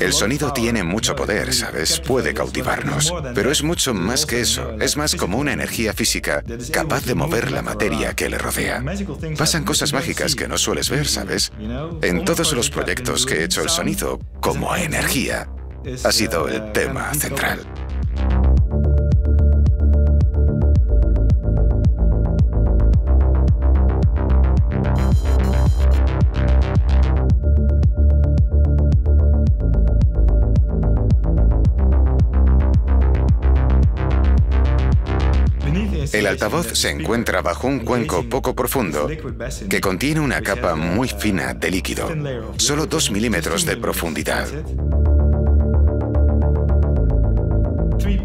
El sonido tiene mucho poder, ¿sabes? Puede cautivarnos. Pero es mucho más que eso. Es más como una energía física capaz de mover la materia que le rodea. Pasan cosas mágicas que no sueles ver, ¿sabes? En todos los proyectos que he hecho el sonido, como energía, ha sido el tema central. El altavoz se encuentra bajo un cuenco poco profundo que contiene una capa muy fina de líquido, solo 2 milímetros de profundidad.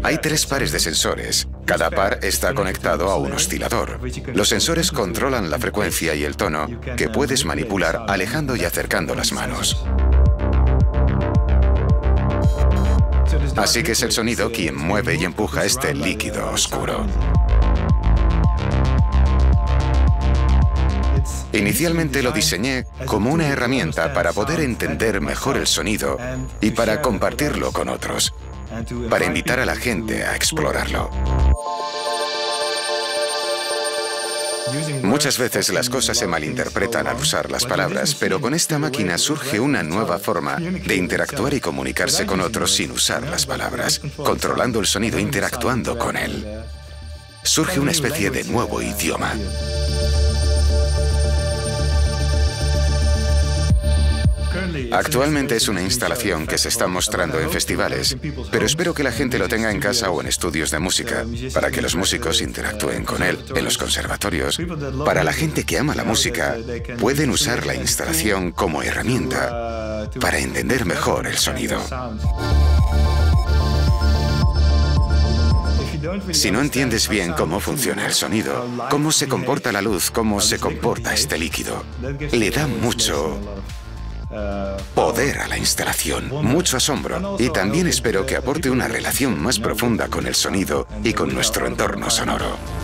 Hay tres pares de sensores. Cada par está conectado a un oscilador. Los sensores controlan la frecuencia y el tono que puedes manipular alejando y acercando las manos. Así que es el sonido quien mueve y empuja este líquido oscuro. Inicialmente lo diseñé como una herramienta para poder entender mejor el sonido y para compartirlo con otros, para invitar a la gente a explorarlo. Muchas veces las cosas se malinterpretan al usar las palabras, pero con esta máquina surge una nueva forma de interactuar y comunicarse con otros sin usar las palabras, controlando el sonido, interactuando con él. Surge una especie de nuevo idioma. Actualmente es una instalación que se está mostrando en festivales, pero espero que la gente lo tenga en casa o en estudios de música, para que los músicos interactúen con él en los conservatorios. Para la gente que ama la música, pueden usar la instalación como herramienta para entender mejor el sonido. Si no entiendes bien cómo funciona el sonido, cómo se comporta la luz, cómo se comporta este líquido, le da mucho poder a la instalación, mucho asombro y también espero que aporte una relación más profunda con el sonido y con nuestro entorno sonoro.